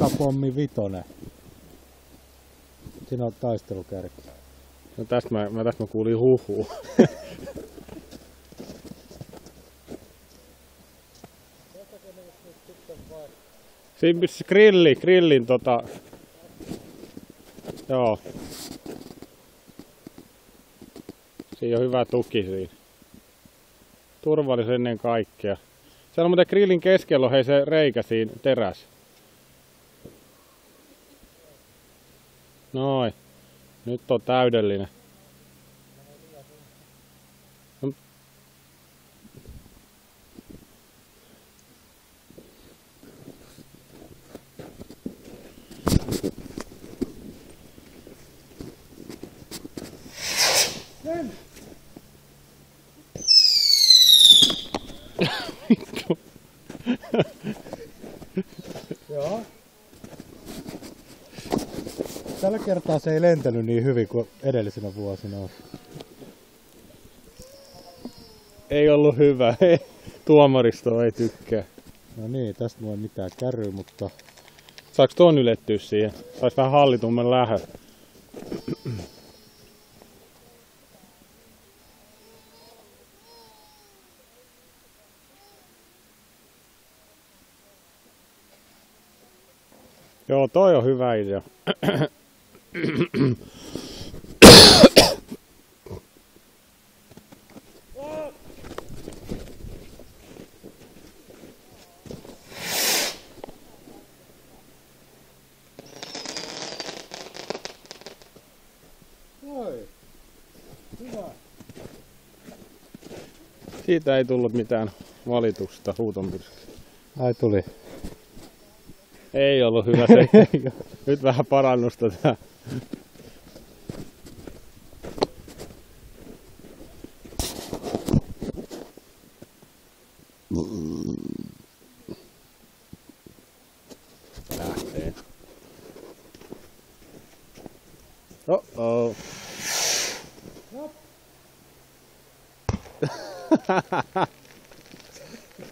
Kapommi vitonen. Siinä on taistelukärki. No tästä mä, mä, tästä mä kuulin huhuu. Siinä grilli, grillin tota... Joo. Siinä on hyvä tuki siinä. Turvallisuus ennen kaikkea. Siellä on muuten grillin keskellä hei se reikä siinä teräs. Noin. Nyt on täydellinen. No. Vittu. Joo. Tällä kertaa se ei lentänyt niin hyvin kuin edellisenä vuosina. Ei ollut hyvä. Tuomaristo ei tykkää. No niin, tästä mulla ei mitään kärry, mutta Saaks tuon ylettyä siihen? Sais vähän hallitumman lähö. Joo, toi on hyvä idea. Hyvä. Siitä ei tullut mitään valitusta huutonpyrsky. Ai tuli. Ei ollut hyvä se. Nyt vähän parannusta tää.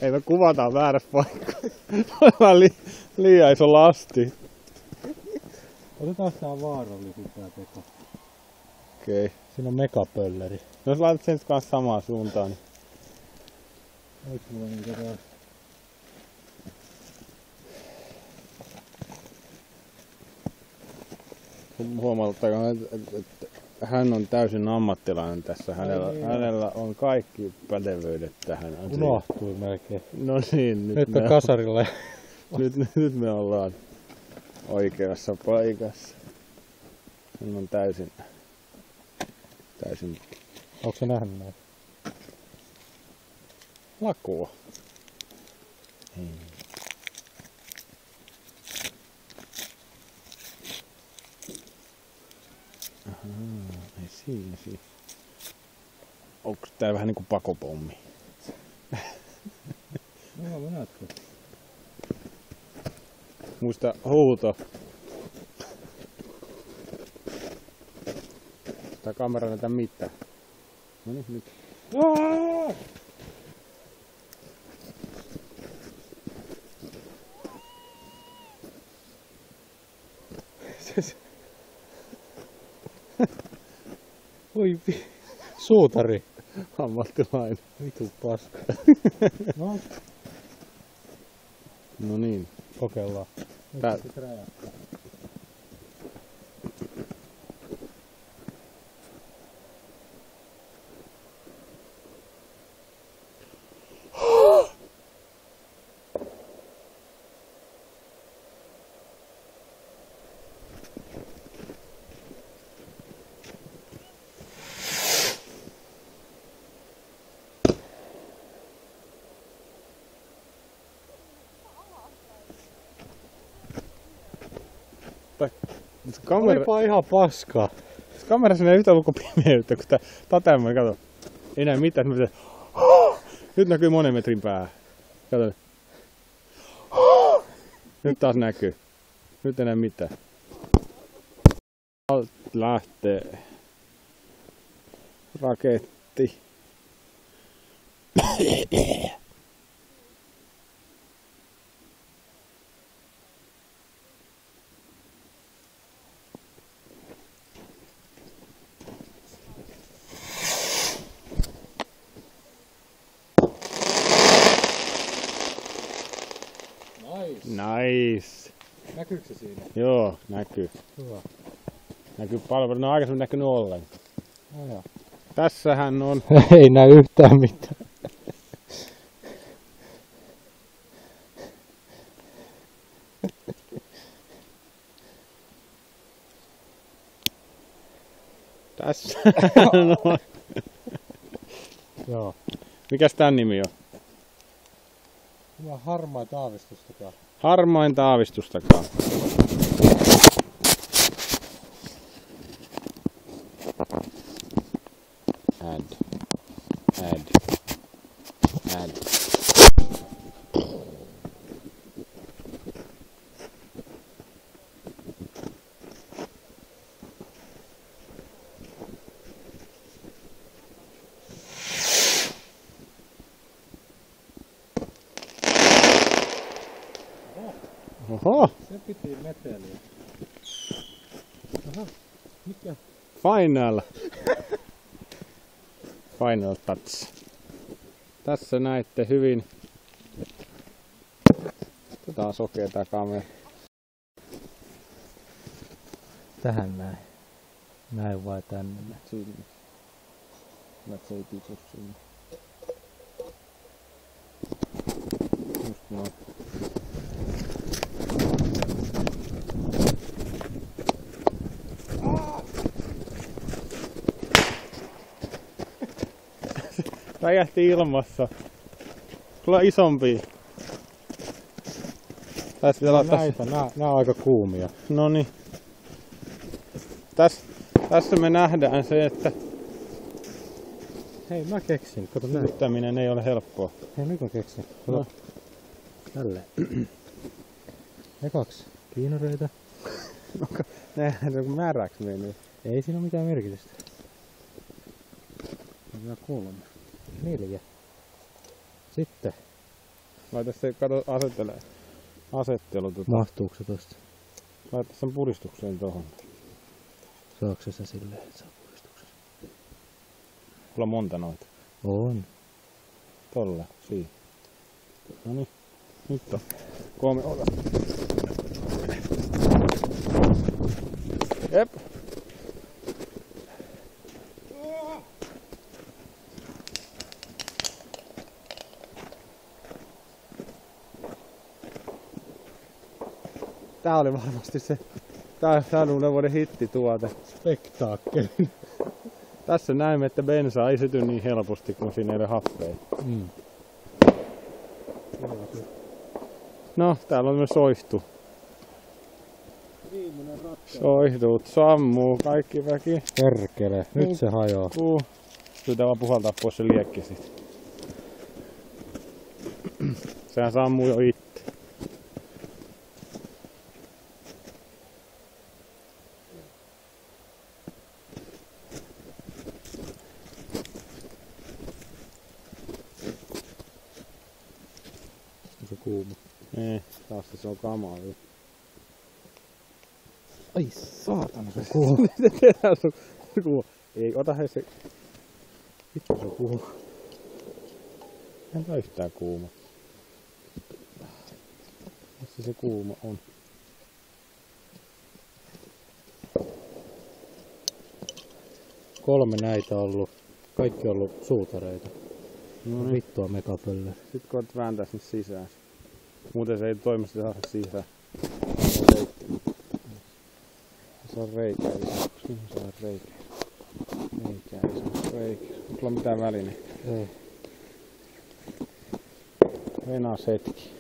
Ei me kuvataan väärässä paikassa. Ollaan li- liian iso lasti. Otetaan tää vaarallisin tää teko. Okei. Okay. Siinä on megapölleri. Jos laitat sen kanssa samaan suuntaan, niin Oiks mulla niitä taas? huomauttakaa, että, että, että hän on täysin ammattilainen tässä. Hänellä, niin. hänellä on kaikki pätevyydet tähän asiaan. Unohtui melkein. No niin, nyt, Nyt me, on kasarilla. nyt, nyt me ollaan oikeassa paikassa. Hän on täysin, täysin Onko se nähnyt näitä? lakua. Ahaa, ei siinä siinä. Onko tää vähän niinku pakopommi? Joo, mä näetkö? Muista huuto. Tää kamera näytä mitään. No niin, nyt. Oi vi... Suutari. Ammattilainen. Vitu paska. No, No niin. Kokeillaan. Tää- Se kamera, Olipa ihan paskaa. se kamera sinne yhtä luku pimeyttä, kun tää tateemme, kato. Ei näe mitään. Mä se, nyt näkyy monen metrin pää. Kato. Nyt taas näkyy. Nyt ei näe mitään. Alt lähtee. Raketti. Nice. Näkyykö se siinä? Joo, näkyy. Hyvä. Näkyy paljon. Ne on aikaisemmin näkynyt ollenkaan. No joo. Tässähän on Ei näy yhtään mitään. Tässä. no. Joo. Mikäs tän nimi on? Hyvä harmaa taavistustakaan. Harmain aavistustakaan. Oho, Se piti meteliä. Aha. Mikä? final. Final touch. Tässä näette hyvin. Otetaan sokea tää kamera. Tähän näin. Näin vai tänne näin. Sinne. Mä se ei tipu sinne. Just noin. Räjähti ilmassa. Kyllä isompi. Tässä vielä tässä. Näitä, nää, nää on aika kuumia. No niin. Täs, tässä me nähdään se, että Hei, mä keksin. Kato näin. ei ole helppoa. Hei, nyt mä keksin. Kato. No. Tälleen. Ekaksi kiinareita. Nehän on märäksi mennyt. Ei siinä ole mitään merkitystä. Ja kolme. Neljä. Sitten. Laita se, kato, asettele. Asettelu tota. Mahtuuko se tosta? Laita sen puristukseen tohon. Saako se se silleen, että saa puristuksen? Mulla on monta noita. On. Tolle, siinä. No niin. Nyt on. Kolme, ota. Jep. Tää oli varmasti se on uuden vuoden hittituote. Spektaakkeli. Tässä näemme, että bensa ei syty niin helposti, kun siinä ei ole happea. Mm. No, täällä on myös soihtu. Soihdut sammuu, kaikki väki. Perkele. Nyt se hajoaa. Kuu. Pitää vaan puhaltaa pois se liekki sit. Sehän sammuu jo itse. Kuuma. Ei, taas se on kamaa. Ai saatana se kuuma. Tehdään sun kuuma. Ei, ota he se. Vittu se kuuma. Ei tää yhtään kuuma. Missä se kuuma on? Kolme näitä ollut. Kaikki on ollut suutareita. No niin. Vittua megapölle. Sit koet vääntää sinne sisään. Muuten se ei toimi, sitä saada sisään. Se on reikä. Siinä saa reikä. Reikä, ei saa reikä. Onko mitään väline? Ei. Venaas hetki.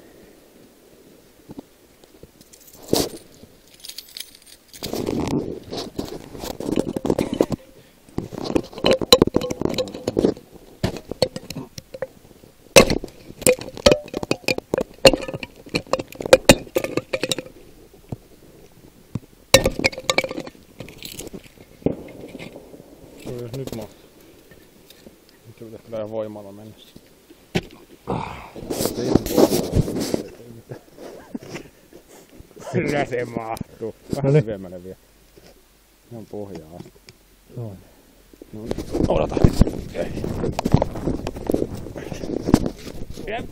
Kyllä voimalla mennä. Kyllä se mahtuu. Vähän No niin. syvemmälle vielä. Ihan pohjaa asti. Noin. No, odota. Jep.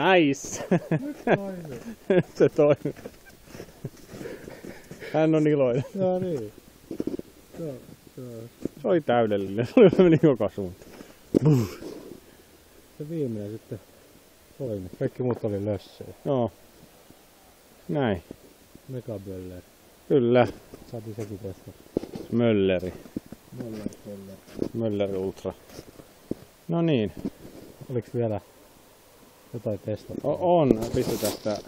Nice! se toimi. Hän on iloinen. No niin. Joo, joo. Se oli täydellinen. Se oli meni joka suuntaan. Se viimeinen sitten toimi. Kaikki muut oli lössejä. Joo. Näin. Megaböller. Kyllä. Saatiin sekin tästä. Mölleri. Möller, möller. Möller Ultra. No niin. Oliks vielä jotain testattu? O- on. Pistetään sitä